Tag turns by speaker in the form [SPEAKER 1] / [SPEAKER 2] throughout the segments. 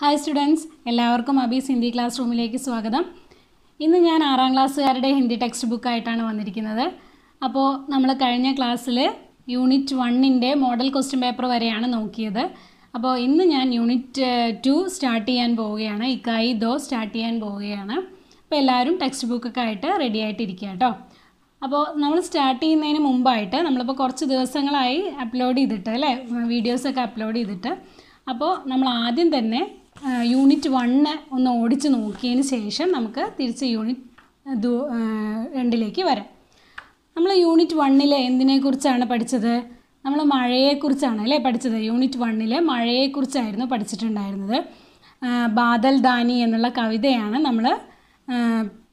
[SPEAKER 1] Hi students എല്ലാവർക്കും അബീസ് Hindi class റൂമിലേക്ക് സ്വാഗതം. ഇന്ന് ഞാൻ ആറാം ക്ലാസ്സുകാരുടെ ഹിന്ദി ടെക്സ്റ്റ് ബുക്കായിട്ടാണ് വന്നിരിക്കുന്നത്. അപ്പോൾ നമ്മൾ കഴിഞ്ഞ ക്ലാസ്സിൽ യൂണിറ്റ് വണ്ണിന്റെ മോഡൽ ക്വസ്റ്റ്യൻ പേപ്പർ വരെയാണ് നോക്കിയത്. അപ്പോൾ ഇന്ന് ഞാൻ യൂണിറ്റ് ടു സ്റ്റാർട്ട് ചെയ്യാൻ പോവുകയാണ്. ഇക്കായി ദോ സ്റ്റാർട്ട് ചെയ്യാൻ പോവുകയാണ്. അപ്പോൾ എല്ലാവരും ടെക്സ്റ്റ് ബുക്കൊക്കെ ആയിട്ട് റെഡി ആയിട്ടിരിക്കുക കേട്ടോ. അപ്പോൾ നമ്മൾ സ്റ്റാർട്ട് ചെയ്യുന്നതിന് മുമ്പായിട്ട് നമ്മളിപ്പോൾ കുറച്ച് ദിവസങ്ങളായി അപ്ലോഡ് ചെയ്തിട്ട് അല്ലേ? വീഡിയോസൊക്കെ അപ്ലോഡ് ചെയ്തിട്ട്. അപ്പോൾ നമ്മൾ ആദ്യം തന്നെ യൂണിറ്റ് വണ്ണ് ഒന്ന് ഓടിച്ച് നോക്കിയതിന് ശേഷം നമുക്ക് തിരിച്ച് യൂണിറ്റ് രണ്ടിലേക്ക് വരാം. നമ്മൾ യൂണിറ്റ് വണ്ണിൽ എന്തിനെക്കുറിച്ചാണ് പഠിച്ചത്? നമ്മൾ മഴയെക്കുറിച്ചാണ് അല്ലേ പഠിച്ചത്? യൂണിറ്റ് വണ്ണിൽ മഴയെക്കുറിച്ചായിരുന്നു പഠിച്ചിട്ടുണ്ടായിരുന്നത്. ബാദൽ ദാനി എന്നുള്ള കവിതയാണ് നമ്മൾ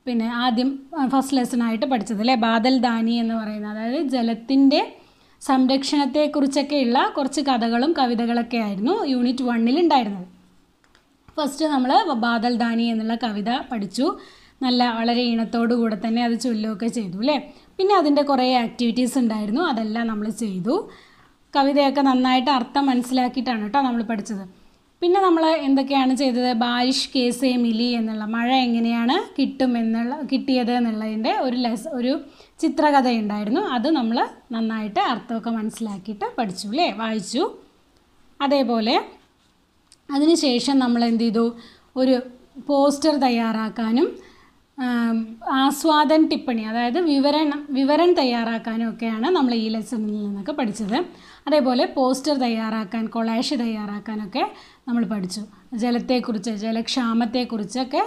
[SPEAKER 1] പിന്നെ ആദ്യം ഫസ്റ്റ് ലെസണായിട്ട് പഠിച്ചത് അല്ലേ? ബാദൽ ദാനി എന്ന് പറയുന്നത് അതായത് ജലത്തിന്റെ സംരക്ഷണത്തെക്കുറിച്ചൊക്കെയുള്ള കുറച്ച് കഥകളും കവിതകളൊക്കെ ആയിരുന്നു യൂണിറ്റ് വണ്ണിൽ ഉണ്ടായിരുന്നത്. ഫസ്റ്റ് നമ്മൾ ബാദൽ ദാനി എന്നുള്ള കവിത പഠിച്ചു. നല്ല വളരെ ഈണത്തോടു കൂടെ തന്നെ അത് ചൊല്ലുകയൊക്കെ ചെയ്തു അല്ലേ? പിന്നെ അതിന്റെ കുറേ ആക്ടിവിറ്റീസ് ഉണ്ടായിരുന്നു. അതെല്ലാം നമ്മൾ ചെയ്തു. കവിതയൊക്കെ നന്നായിട്ട് അർത്ഥം മനസ്സിലാക്കിയിട്ടാണ് കേട്ടോ നമ്മൾ പഠിച്ചത്. പിന്നെ നമ്മൾ എന്തൊക്കെയാണ് ചെയ്തത്? ബാരിഷ് കേസേ മിലി എന്നുള്ള മഴ എങ്ങനെയാണ് കിട്ടും എന്നുള്ള കിട്ടിയത് എന്നുള്ളതിന്റെ ഒരു ലെസ് ഒരു ചിത്രകഥ ഉണ്ടായിരുന്നു അത് നമ്മൾ നന്നായിട്ട് അർത്ഥമൊക്കെ മനസ്സിലാക്കിയിട്ട് പഠിച്ചു അല്ലേ? വായിച്ചു. അതേപോലെ അതിനുശേഷം നമ്മൾ എന്ത് ചെയ്തു? ഒരു പോസ്റ്റർ തയ്യാറാക്കാനും ആസ്വാദൻ ടിപ്പണി അതായത് വിവരണം വിവരം തയ്യാറാക്കാനും ഒക്കെയാണ് നമ്മൾ ഈ ലെസണിൽ നിന്നൊക്കെ പഠിച്ചത്. അതേപോലെ പോസ്റ്റർ തയ്യാറാക്കാൻ കൊളാഷ് തയ്യാറാക്കാനൊക്കെ നമ്മൾ പഠിച്ചു. ജലത്തെക്കുറിച്ച് ജലക്ഷാമത്തെക്കുറിച്ചൊക്കെ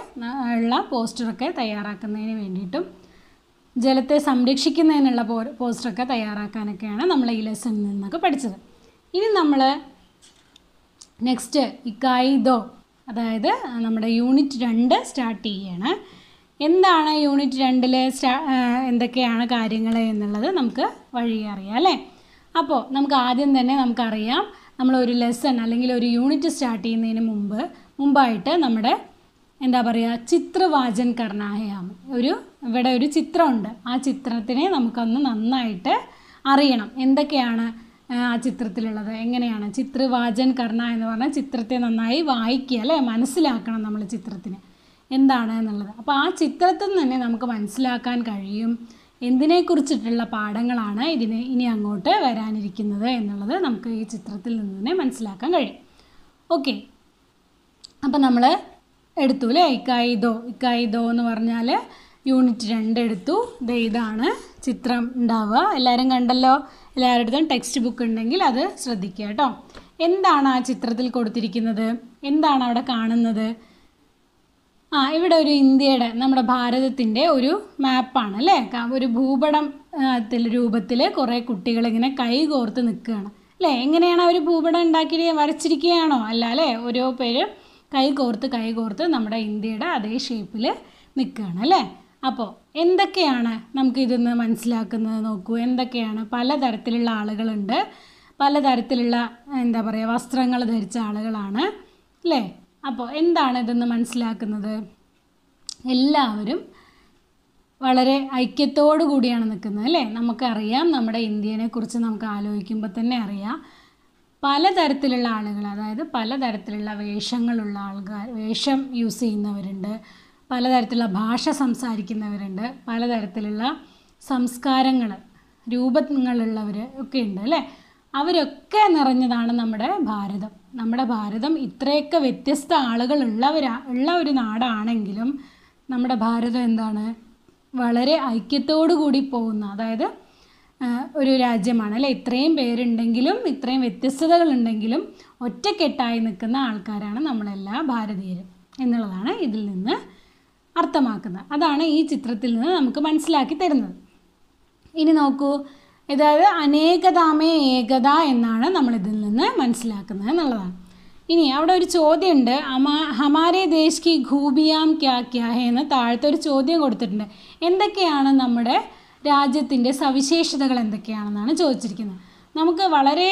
[SPEAKER 1] ഉള്ള പോസ്റ്ററൊക്കെ തയ്യാറാക്കുന്നതിന് വേണ്ടിയിട്ടും ജലത്തെ സംരക്ഷിക്കുന്നതിനുള്ള പോസ്റ്ററൊക്കെ തയ്യാറാക്കാനൊക്കെയാണ് നമ്മൾ ഈ ലെസണിൽ നിന്നൊക്കെ പഠിച്ചത്. ഇനി നമ്മൾ നെക്സ്റ്റ് ഇക്കായിദോ. അതായത് നമ്മുടെ യൂണിറ്റ് രണ്ട് സ്റ്റാർട്ട് ചെയ്യാണ്. എന്താണ് യൂണിറ്റ് രണ്ടിൽ സ്റ്റാ എന്തൊക്കെയാണ് കാര്യങ്ങൾ എന്നുള്ളത് നമുക്ക് വഴി അറിയാം അല്ലേ? അപ്പോൾ നമുക്ക് ആദ്യം തന്നെ നമുക്കറിയാം നമ്മൾ ഒരു ലെസൺ അല്ലെങ്കിൽ ഒരു യൂണിറ്റ് സ്റ്റാർട്ട് ചെയ്യുന്നതിന് മുമ്പ് മുമ്പായിട്ട് നമ്മുടെ എന്താ പറയുക ചിത്രവാചൻ കർണാഹയാം. ഒരു ഇവിടെ ഒരു ചിത്രമുണ്ട്. ആ ചിത്രത്തിനെ നമുക്കൊന്ന് നന്നായിട്ട് അറിയണം. എന്തൊക്കെയാണ് ആ ചിത്രത്തിലുള്ളത്. എങ്ങനെയാണ്? ചിത്രവാചൻ കർണ എന്ന് പറഞ്ഞാൽ ചിത്രത്തെ നന്നായി വായിക്കുക അല്ലേ? മനസ്സിലാക്കണം നമ്മൾ ചിത്രത്തിന്. എന്താണ് എന്നുള്ളത്? അപ്പോൾ ആ ചിത്രത്തിൽ തന്നെ നമുക്ക് മനസ്സിലാക്കാൻ കഴിയും എന്തിനെക്കുറിച്ചിട്ടുള്ള പാഠങ്ങളാണ് ഇതിന് ഇനി അങ്ങോട്ട് വരാനിരിക്കുന്നത് എന്നുള്ളത് നമുക്ക് ഈ ചിത്രത്തിൽ നിന്ന് തന്നെ മനസ്സിലാക്കാൻ കഴിയും. ഓക്കെ. അപ്പം നമ്മൾ എടുത്തു അല്ലേ? ഇക്കായിദോ. ഇക്കായിദോ എന്ന് പറഞ്ഞാൽ യൂണിറ്റ് രണ്ട് എടുത്തു. ഇത് ഇതാണ് ചിത്രം ഉണ്ടാവുക. എല്ലാവരും കണ്ടല്ലോ? എല്ലാവരുടെ അടുത്തും ടെക്സ്റ്റ് ബുക്ക് ഉണ്ടെങ്കിൽ അത് ശ്രദ്ധിക്കുക കേട്ടോ. എന്താണ് ആ ചിത്രത്തിൽ കൊടുത്തിരിക്കുന്നത്? എന്താണ് അവിടെ കാണുന്നത്? ആ ഇവിടെ ഒരു ഇന്ത്യയുടെ നമ്മുടെ ഭാരതത്തിന്റെ ഒരു മാപ്പാണ് അല്ലേ? ഒരു ഭൂപടം രൂപത്തിൽ കുറേ കുട്ടികളിങ്ങനെ കൈ കോർത്ത് നിൽക്കുകയാണ്. അല്ലേ? എങ്ങനെയാണ് അവർ ഭൂപടം ഉണ്ടാക്കി വരച്ചിരിക്കുകയാണോ? അല്ല അല്ലേ? ഓരോ പേര് കൈ കോർത്ത് കൈ കോർത്ത് നമ്മുടെ ഇന്ത്യയുടെ അതേ ഷേപ്പിൽ നിൽക്കുകയാണ് അല്ലേ? അപ്പോൾ എന്തൊക്കെയാണ് നമുക്ക് മനസ്സിലാക്കുന്നത് നോക്കൂ. എന്തൊക്കെയാണ്? പലതരത്തിലുള്ള ആളുകളുണ്ട്. പലതരത്തിലുള്ള എന്താ പറയുക വസ്ത്രങ്ങൾ ധരിച്ച ആളുകളാണ്. അല്ലേ? അപ്പോൾ എന്താണ് ഇതെന്ന് മനസ്സിലാക്കുന്നത്? എല്ലാവരും വളരെ ഐക്യത്തോടു കൂടിയാണ് നിൽക്കുന്നത് അല്ലേ? നമുക്കറിയാം നമ്മുടെ ഇന്ത്യനെക്കുറിച്ച് നമുക്ക് ആലോചിക്കുമ്പോൾ തന്നെ അറിയാം. പലതരത്തിലുള്ള ആളുകൾ അതായത് പലതരത്തിലുള്ള വേഷങ്ങളുള്ള ആൾക്കാർ വേഷം യൂസ് ചെയ്യുന്നവരുണ്ട്. പലതരത്തിലുള്ള ഭാഷ സംസാരിക്കുന്നവരുണ്ട് പലതരത്തിലുള്ള സംസ്കാരങ്ങൾ രൂപങ്ങളുള്ളവർ ഒക്കെ ഉണ്ട് അല്ലേ? അവരൊക്കെ നിറഞ്ഞതാണ് നമ്മുടെ ഭാരതം. നമ്മുടെ ഭാരതം ഇത്രയൊക്കെ വ്യത്യസ്ത ആളുകൾ ഉള്ളവരാ ഉള്ള ഒരു നാടാണെങ്കിലും നമ്മുടെ ഭാരതം എന്താണ്? വളരെ ഐക്യത്തോടു കൂടി പോകുന്ന അതായത് ഒരു രാജ്യമാണ് അല്ലേ? ഇത്രയും പേരുണ്ടെങ്കിലും ഇത്രയും വ്യത്യസ്തതകളുണ്ടെങ്കിലും ഒറ്റക്കെട്ടായി നിൽക്കുന്ന ആൾക്കാരാണ് നമ്മളെല്ലാ ഭാരതീയരും എന്നുള്ളതാണ് ഇതിൽ നിന്ന് അർത്ഥമാക്കുന്നത്. അതാണ് ഈ ചിത്രത്തിൽ നിന്ന് നമുക്ക് മനസ്സിലാക്കി തരുന്നത്. ഇനി നോക്കൂ. അതായത് അനേകതാമേ ഏകത എന്നാണ് നമ്മൾ ഇതിൽ നിന്ന് മനസ്സിലാക്കുന്നത് എന്നുള്ളതാണ്. ഇനി അവിടെ ഒരു ചോദ്യമുണ്ട്. അമാ ഹമാരെ ദേശ് കി ഖൂബിയാം ക്യാ ക്യാ ഹേ എന്ന് താഴത്തെ ഒരു ചോദ്യം കൊടുത്തിട്ടുണ്ട്. എന്തൊക്കെയാണ് നമ്മുടെ രാജ്യത്തിന്റെ സവിശേഷതകൾ എന്തൊക്കെയാണെന്നാണ് ചോദിച്ചിരിക്കുന്നത്. നമുക്ക് വളരെ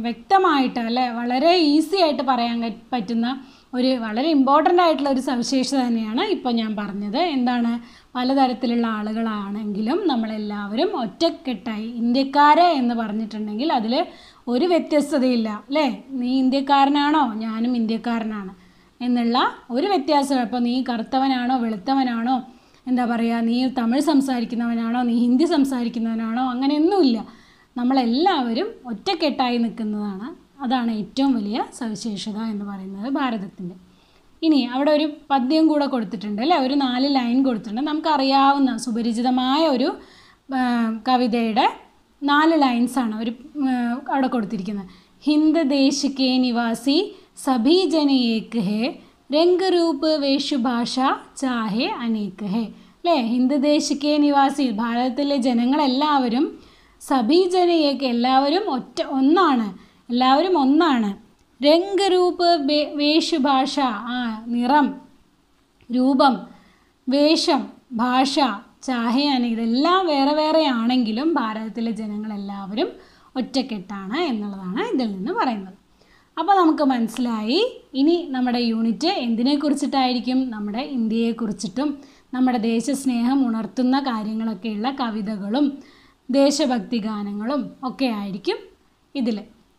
[SPEAKER 1] വ്യക്തമായിട്ട് അല്ലെ വളരെ ഈസി ആയിട്ട് പറയാൻ പറ്റുന്ന ഒരു വളരെ ഇമ്പോർട്ടന്റ് ആയിട്ടുള്ള ഒരു സവിശേഷത തന്നെയാണ് ഇപ്പോൾ ഞാൻ പറഞ്ഞത്. എന്താണ്? പലതരത്തിലുള്ള ആളുകളാണെങ്കിലും നമ്മളെല്ലാവരും ഒറ്റക്കെട്ടായി ഇന്ത്യക്കാരെ എന്ന് പറഞ്ഞിട്ടുണ്ടെങ്കിൽ അതിൽ ഒരു വ്യത്യസ്തതയില്ല അല്ലേ? നീ ഇന്ത്യക്കാരനാണോ? ഞാനും ഇന്ത്യക്കാരനാണ് എന്നുള്ള ഒരു വ്യത്യാസം ഇപ്പോൾ നീ കറുത്തവനാണോ? വെളുത്തവനാണോ? എന്താ പറയുക നീ തമിഴ് സംസാരിക്കുന്നവനാണോ? നീ ഹിന്ദി സംസാരിക്കുന്നവനാണോ? അങ്ങനെയൊന്നുമില്ല. നമ്മളെല്ലാവരും ഒറ്റക്കെട്ടായി നിൽക്കുന്നതാണ് അതാണ് ഏറ്റവും വലിയ സവിശേഷത എന്ന് പറയുന്നത് ഭാരതത്തിന്റെ. ഇനി അവിടെ ഒരു പദ്യം കൂടെ കൊടുത്തിട്ടുണ്ട് അല്ലേ? ഒരു നാല് ലൈൻ കൊടുത്തിട്ടുണ്ട്. നമുക്കറിയാവുന്ന സുപരിചിതമായ ഒരു കവിതയുടെ നാല് ലൈൻസാണ് ഒരു അവിടെ കൊടുത്തിരിക്കുന്നത്. ഹിന്ദ് ദേശ് കെ നിവാസി സഭീജനയേക്ക് ഹേ രംഗ് വേഷുഭാഷ ചാഹെ അനേക്ക് ഹേ. അല്ലേ? ഹിന്ദ് ദേശ് കെ നിവാസി ഭാരതത്തിലെ ജനങ്ങളെല്ലാവരും സഭീജനയേക്ക് എല്ലാവരും ഒറ്റ ഒന്നാണ്. എല്ലാവരും ഒന്നാണ്. രംഗരൂപ വേഷഭാഷ ആ നിറം രൂപം വേഷം ഭാഷ ചാഹയാണ്. ഇതെല്ലാം വേറെ വേറെ ആണെങ്കിലും ഭാരതത്തിലെ ജനങ്ങളെല്ലാവരും ഒറ്റക്കെട്ടാണ് എന്നുള്ളതാണ് ഇതിൽ നിന്ന് പറയുന്നത്. അപ്പോൾ നമുക്ക് മനസ്സിലായി ഇനി നമ്മുടെ യൂണിറ്റ് എന്തിനെക്കുറിച്ചിട്ടായിരിക്കും? നമ്മുടെ ഇന്ത്യയെക്കുറിച്ചിട്ടും നമ്മുടെ ദേശസ്നേഹം ഉണർത്തുന്ന കാര്യങ്ങളൊക്കെയുള്ള കവിതകളും ദേശഭക്തി ഗാനങ്ങളും ഒക്കെ ആയിരിക്കും ഇതിൽ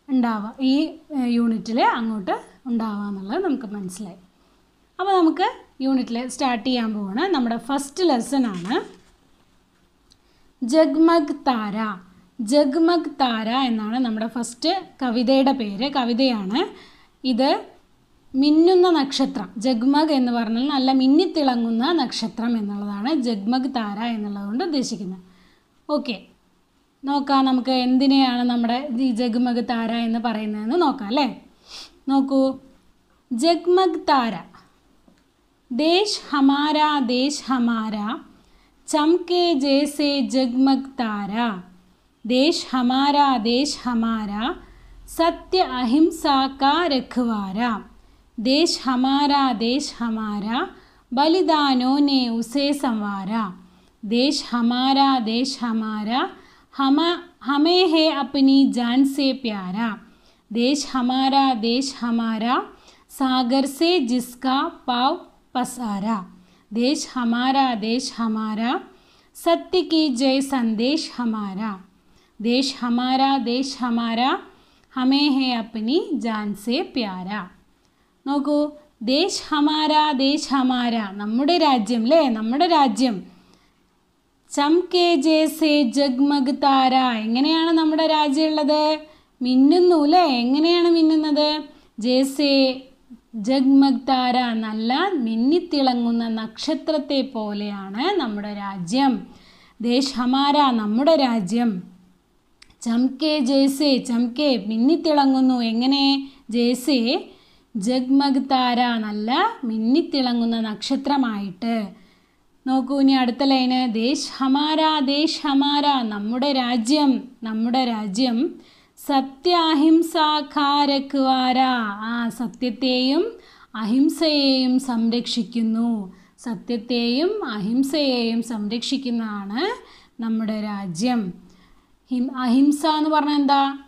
[SPEAKER 1] ഉണ്ടാവുക ഈ യൂണിറ്റിൽ അങ്ങോട്ട് ഉണ്ടാവുക എന്നുള്ളത് നമുക്ക് മനസ്സിലായി. അപ്പോൾ നമുക്ക് യൂണിറ്റിൽ സ്റ്റാർട്ട് ചെയ്യാൻ പോവാണ്. നമ്മുടെ ഫസ്റ്റ് ലെസൺ ആണ് ജഗ്മഗ് താര. ജഗ്മഗ് താര എന്നാണ് നമ്മുടെ ഫസ്റ്റ് കവിതയുടെ പേര്. കവിതയാണ് ഇത് മിന്നുന്ന നക്ഷത്രം. ജഗ്മഗ് എന്ന് പറഞ്ഞാൽ നല്ല മിന്നിത്തിളങ്ങുന്ന നക്ഷത്രം എന്നുള്ളതാണ് ജഗ്മഗ് താര എന്നുള്ളതുകൊണ്ട് ഉദ്ദേശിക്കുന്നത്. ഓക്കെ നോക്കാം നമുക്ക് എന്തിനെയാണ് നമ്മുടെ ഈ ജഗ്മഗ് താര എന്ന് പറയുന്നതെന്ന് നോക്കാം അല്ലേ? നോക്കൂ. ജഗ്മഗ് താര. ദേശ് ഹമാര ദേശ് ഹമാര. ചംകെ ജേസെ ജഗ്മഗ് താര. ദേശ് ഹമാര ദേശ് ഹമാര. സത്യ അഹിംസ കാ രഖ്വാര ദേശ് ഹമാര ദേശ് ഹമാര. ബലിദാനോ നെ ഉസേ സംവാര. ദേശ് ഹമാര ദേശ് ഹമാര. हम हमें है अपनी जान से प्यारा देश हमारा देश हमारा सागर से जिसका पाव पसारा देश हमारा देश हमारा सत्य की जय संदेश हमारा देश हमारा देश हमारा हमें है अपनी जान से प्यारा നോക്കൂ ദേശ് ഹമാര ദേശ് ഹമാര നമ്മുടെ രാജ്യം അല്ലേ നമ്മുടെ രാജ്യം ചംകെ ജേസെ ജഗ്മഗ് താര. എങ്ങനെയാണ് നമ്മുടെ രാജ്യം ഉള്ളത് മിന്നുന്നു അല്ലേ എങ്ങനെയാണ് മിന്നുന്നത്? ജേസെ ജഗ്മഗ് താര നല്ല മിന്നിത്തിളങ്ങുന്ന നക്ഷത്രത്തെ പോലെയാണ് നമ്മുടെ രാജ്യം. ദേശ് ഹമാര നമ്മുടെ രാജ്യം. ചംകെ ജേസെ ചംകെ മിന്നിത്തിളങ്ങുന്നു. എങ്ങനെ? ജേസെ ജഗ്മഗ് താര നല്ല മിന്നിത്തിളങ്ങുന്ന നക്ഷത്രമായിട്ട്. നോക്കൂ ഇനി അടുത്ത ലൈന്. ദേശ് ഹമാര ദേശ് ഹമാര നമ്മുടെ രാജ്യം നമ്മുടെ രാജ്യം. സത്യാഹിംസാഖാരക്വാര ആ സത്യത്തെയും അഹിംസയെയും സംരക്ഷിക്കുന്നു. സത്യത്തെയും അഹിംസയെയും സംരക്ഷിക്കുന്നതാണ് നമ്മുടെ രാജ്യം. ഹിം അഹിംസ എന്ന് പറഞ്ഞാൽ എന്താ?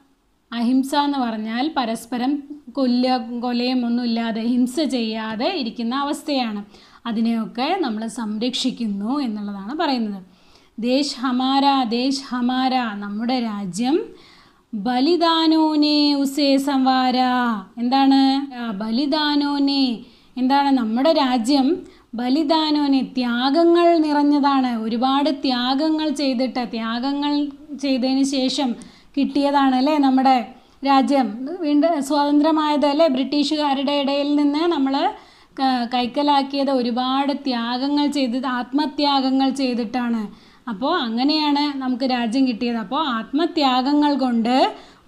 [SPEAKER 1] അഹിംസ എന്ന് പറഞ്ഞാൽ പരസ്പരം കൊല്ല കൊലയും ഒന്നുമില്ലാതെ ഹിംസ ചെയ്യാതെ ഇരിക്കുന്ന അവസ്ഥയാണ്. അതിനെയൊക്കെ നമ്മൾ സംരക്ഷിക്കുന്നു എന്നുള്ളതാണ് പറയുന്നത്. ദേശ് ഹമാര ദേശ് ഹമാര നമ്മുടെ രാജ്യം ബലിദാനോനേ ഉസേ സംവാര. എന്താണ്? ബലിദാനോനേ. എന്താണ്? നമ്മുടെ രാജ്യം ബലിദാനോനെ. ത്യാഗങ്ങൾ നിറഞ്ഞതാണ്. ഒരുപാട് ത്യാഗങ്ങൾ ചെയ്തിട്ട് ത്യാഗങ്ങൾ ചെയ്തതിന് ശേഷം കിട്ടിയതാണ് അല്ലേ നമ്മുടെ രാജ്യം? വീണ്ടും സ്വതന്ത്രമായത് അല്ലേ ബ്രിട്ടീഷുകാരുടെ ഇടയിൽ നിന്ന് നമ്മൾ കൈക്കലാക്കിയത് ഒരുപാട് ത്യാഗങ്ങൾ ചെയ്ത് ആത്മത്യാഗങ്ങൾ ചെയ്തിട്ടാണ്. അപ്പോൾ അങ്ങനെയാണ് നമുക്ക് രാജ്യം കിട്ടിയത്. അപ്പോൾ ആത്മത്യാഗങ്ങൾ കൊണ്ട്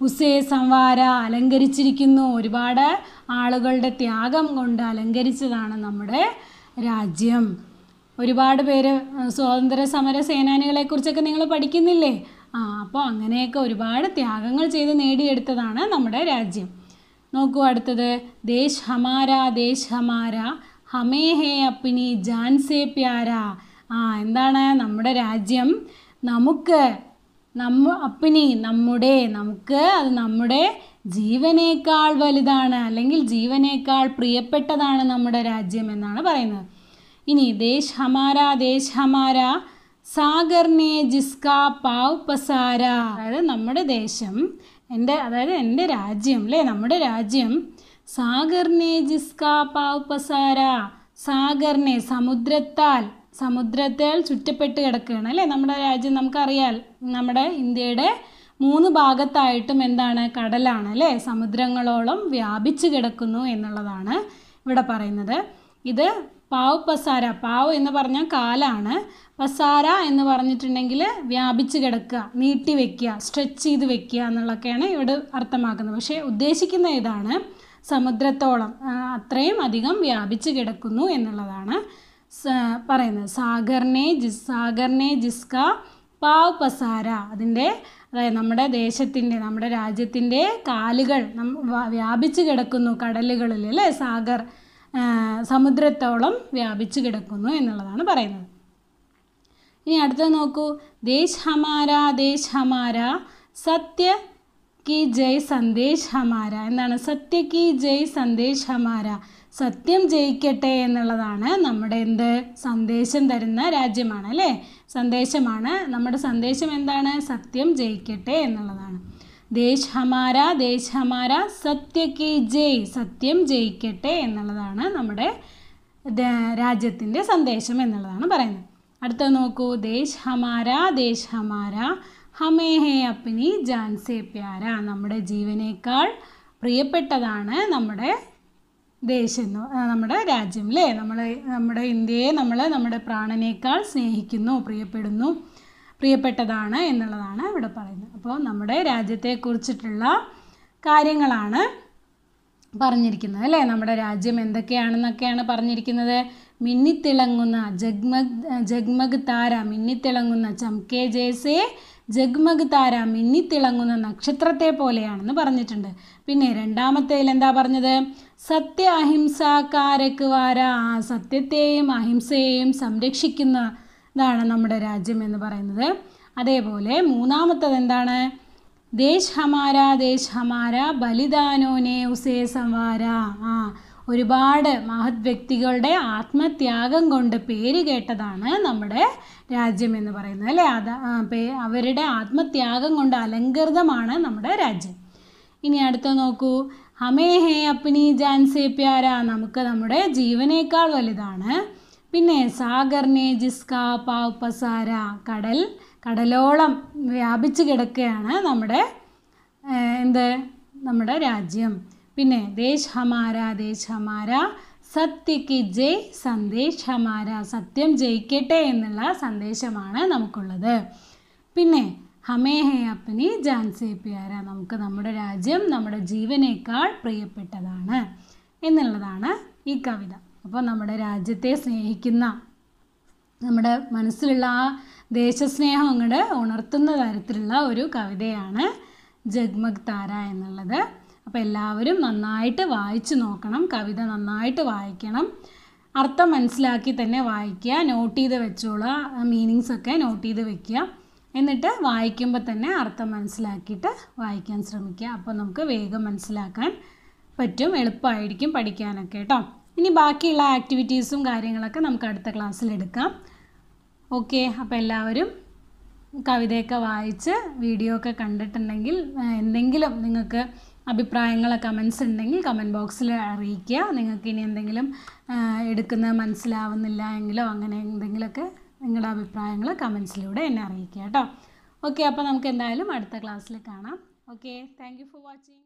[SPEAKER 1] ഉസേ സംവാര അലങ്കരിച്ചിരിക്കുന്നു. ഒരുപാട് ആളുകളുടെ ത്യാഗം കൊണ്ട് അലങ്കരിച്ചതാണ് നമ്മുടെ രാജ്യം. ഒരുപാട് പേര് സ്വാതന്ത്ര്യ സമര സേനാനികളെക്കുറിച്ചൊക്കെ നിങ്ങൾ പഠിക്കുന്നില്ലേ? ആ അപ്പോൾ അങ്ങനെയൊക്കെ ഒരുപാട് ത്യാഗങ്ങൾ ചെയ്ത് നേടിയെടുത്തതാണ് നമ്മുടെ രാജ്യം. നോക്കൂ അടുത്തത്. ദേശ് ഹമാര ദേശ് ഹമാര ഹമേ ഹേ അപ്പിനി ജാൻസേ പ്യാര. ആ എന്താണ് നമ്മുടെ രാജ്യം? നമുക്ക് നമ്മ അപ്പിനി നമ്മുടെ നമുക്ക് അത് നമ്മുടെ ജീവനേക്കാൾ വലുതാണ് അല്ലെങ്കിൽ ജീവനേക്കാൾ പ്രിയപ്പെട്ടതാണ് നമ്മുടെ രാജ്യം എന്നാണ് പറയുന്നത്. ഇനി ദേശ് ഹമാര ദേശ് ഹമാര സാഗർനെ ജിസ്ക പാവ് പസാര. അതായത് നമ്മുടെ ദേശം എന്റെ അതായത് എന്റെ രാജ്യം അല്ലേ നമ്മുടെ രാജ്യം സാഗർനെ ജിസ്കാ പാവ് പസാര. സാഗർനെ സമുദ്രത്താൽ സമുദ്രത്താൽ ചുറ്റപ്പെട്ട് കിടക്കുകയാണ് അല്ലേ നമ്മുടെ രാജ്യം നമുക്കറിയാം നമ്മുടെ ഇന്ത്യയുടെ മൂന്ന് ഭാഗത്തായിട്ടും എന്താണ് കടലാണ് അല്ലേ സമുദ്രങ്ങളോളം വ്യാപിച്ചു കിടക്കുന്നു എന്നുള്ളതാണ് ഇവിടെ പറയുന്നത്. ഇത് പാവ് പസാര പാവ് എന്ന് പറഞ്ഞാൽ കാലാണ്. പസാര എന്ന് പറഞ്ഞിട്ടുണ്ടെങ്കിൽ വ്യാപിച്ച് കിടക്കുക നീട്ടി വെക്കുക സ്ട്രെച്ച് ചെയ്ത് വെക്കുക എന്നുള്ളതൊക്കെയാണ് ഇവിടെ അർത്ഥമാക്കുന്നത്. പക്ഷേ ഉദ്ദേശിക്കുന്ന ഇതാണ് സമുദ്രത്തോളം അത്രയും അധികം വ്യാപിച്ച് കിടക്കുന്നു എന്നുള്ളതാണ് പറയുന്നത്. സാഗർനെ ജിസ് സാഗർനെ ജിസ്ക പാവ് പസാര. അതിന്റെ അതായത് നമ്മുടെ ദേശത്തിന്റെ നമ്മുടെ രാജ്യത്തിന്റെ കാലുകൾ വ്യാപിച്ച് കിടക്കുന്നു കടലുകളിൽ അല്ലേ? സാഗർ. സമുദ്രത്തോളം വ്യാപിച്ചു കിടക്കുന്നു എന്നുള്ളതാണ് പറയുന്നത്. ഇനി അടുത്തത് നോക്കൂ. ദേശ് ഹമാര ദേശ് ഹമാര സത്യ കി ജയ് സന്ദേശ് ഹമാര എന്താണ്? സത്യ കി ജയ് സന്ദേശ് ഹമാര സത്യം ജയിക്കട്ടെ എന്നുള്ളതാണ് നമ്മുടെ എന്ത്? സന്ദേശം തരുന്ന രാജ്യമാണ് അല്ലേ? സന്ദേശമാണ്. നമ്മുടെ സന്ദേശം എന്താണ്? സത്യം ജയിക്കട്ടെ എന്നുള്ളതാണ്. ദേശ് ഹമാര ദേശ് ഹമാര സത്യ കി ജയ് സത്യം ജയിക്കട്ടെ എന്നുള്ളതാണ് നമ്മുടെ രാജ്യത്തിന്റെ സന്ദേശം എന്നുള്ളതാണ് പറയുന്നത്. അടുത്തത് നോക്കൂ. ദേശ് ഹമാര ദേശ് ഹമാര ഹമേ ഹേ അപ്പിനി ജാൻസേ പ്യാര. നമ്മുടെ ജീവനേക്കാൾ പ്രിയപ്പെട്ടതാണ് നമ്മുടെ ദേശം നമ്മുടെ രാജ്യം അല്ലേ നമ്മൾ നമ്മുടെ ഇന്ത്യയെ നമ്മൾ നമ്മുടെ പ്രാണനേക്കാൾ സ്നേഹിക്കുന്നു പ്രിയപ്പെടുന്നു. പ്രിയപ്പെട്ടതാണ് എന്നുള്ളതാണ് ഇവിടെ പറയുന്നത്. അപ്പോൾ നമ്മുടെ രാജ്യത്തെക്കുറിച്ചിട്ടുള്ള കാര്യങ്ങളാണ് പറഞ്ഞിരിക്കുന്നത് അല്ലേ? നമ്മുടെ രാജ്യം എന്തൊക്കെയാണെന്നൊക്കെയാണ് പറഞ്ഞിരിക്കുന്നത്. മിന്നിത്തിളങ്ങുന്ന ജഗ്മഗ് ജഗ്മഗ് താര മിന്നിത്തിളങ്ങുന്ന ചംകെ ജേസെ ജഗ്മഗ് താര മിന്നിത്തിളങ്ങുന്ന നക്ഷത്രത്തെ പോലെയാണെന്ന് പറഞ്ഞിട്ടുണ്ട്. പിന്നെ രണ്ടാമത്തേതിൽ എന്താ പറഞ്ഞത്? സത്യ അഹിംസാകാരക്ക് വാര ആ സത്യത്തെയും അഹിംസയെയും സംരക്ഷിക്കുന്നതാണ് നമ്മുടെ രാജ്യം എന്ന് പറയുന്നത്. അതേപോലെ മൂന്നാമത്തത് എന്താണ്? ദേശ് ഹമാര ദേശ് ഹമാര ബലിദാനോനെ ഉസേ സംവാര. ആ ഒരുപാട് മഹത് വ്യക്തികളുടെ ആത്മത്യാഗം കൊണ്ട് പേര് കേട്ടതാണ് നമ്മുടെ രാജ്യം എന്ന് പറയുന്നത് അല്ലേ? അത് അവരുടെ ആത്മത്യാഗം കൊണ്ട് അലങ്കൃതമാണ് നമ്മുടെ രാജ്യം. ഇനി അടുത്ത നോക്കൂ. ഹമേ ഹേ അപ്നി ജാൻസേ പ്യാര. നമുക്ക് നമ്മുടെ ജീവനേക്കാൾ വലുതാണ്. പിന്നെ സാഗർനെ ജിസ്ക പാവ് പസാര കടൽ കടലോളം വ്യാപിച്ചു കിടക്കുകയാണ് നമ്മുടെ എന്ത്? നമ്മുടെ രാജ്യം. പിന്നെ ദേശ് ഹമാര ദേശ് ഹമാര സത്യക്ക് ജയ് സന്ദേശ് ഹമാര സത്യം ജയിക്കട്ടെ എന്നുള്ള സന്ദേശമാണ് നമുക്കുള്ളത്. പിന്നെ ഹമേ ഹേ അപ്പനി ജാൻസേ പ്യാര നമുക്ക് നമ്മുടെ രാജ്യം നമ്മുടെ ജീവനേക്കാൾ പ്രിയപ്പെട്ടതാണ്. എന്നുള്ളതാണ് ഈ കവിത. അപ്പോൾ നമ്മുടെ രാജ്യത്തെ സ്നേഹിക്കുന്ന നമ്മുടെ മനസ്സിലുള്ള ആ ദേശസ്നേഹം അങ്ങോട്ട് ഉണർത്തുന്ന തരത്തിലുള്ള ഒരു കവിതയാണ് ജഗ്മഗ് താര എന്നുള്ളത്. അപ്പോൾ എല്ലാവരും നന്നായിട്ട് വായിച്ചു നോക്കണം കവിത നന്നായിട്ട് വായിക്കണം. അർത്ഥം മനസ്സിലാക്കി തന്നെ വായിക്കുക നോട്ട് ചെയ്ത് വെച്ചോളുക മീനിങ്സ് ഒക്കെ നോട്ട് ചെയ്ത് വെക്കുക. എന്നിട്ട് വായിക്കുമ്പോൾ തന്നെ അർത്ഥം മനസ്സിലാക്കിയിട്ട് വായിക്കാൻ ശ്രമിക്കുക. അപ്പോൾ നമുക്ക് വേഗം മനസ്സിലാക്കാൻ പറ്റും എളുപ്പമായിരിക്കും പഠിക്കാനൊക്കെ കേട്ടോ. ഇനി ബാക്കിയുള്ള ആക്ടിവിറ്റീസും കാര്യങ്ങളൊക്കെ നമുക്ക് അടുത്ത ക്ലാസ്സിൽ എടുക്കാം. ഓക്കെ അപ്പോൾ എല്ലാവരും കവിതയൊക്കെ വായിച്ച് വീഡിയോ ഒക്കെ കണ്ടിട്ടുണ്ടെങ്കിൽ എന്തെങ്കിലും നിങ്ങൾക്ക് അഭിപ്രായങ്ങൾ കമൻസ് ഉണ്ടെങ്കിൽ കമന്റ് ബോക്സിൽ അറിയിക്കുക. നിങ്ങൾക്ക് ഇനി എന്തെങ്കിലും എടുക്കുന്നത് മനസ്സിലാവുന്നില്ല എങ്കിലോ അങ്ങനെ എന്തെങ്കിലുമൊക്കെ നിങ്ങളുടെ അഭിപ്രായങ്ങൾ കമൻസിലൂടെ എന്നെ അറിയിക്കുക കേട്ടോ. ഓക്കെ അപ്പോൾ നമുക്ക് എന്തായാലും അടുത്ത ക്ലാസ്സിൽ കാണാം. Okay thank for watching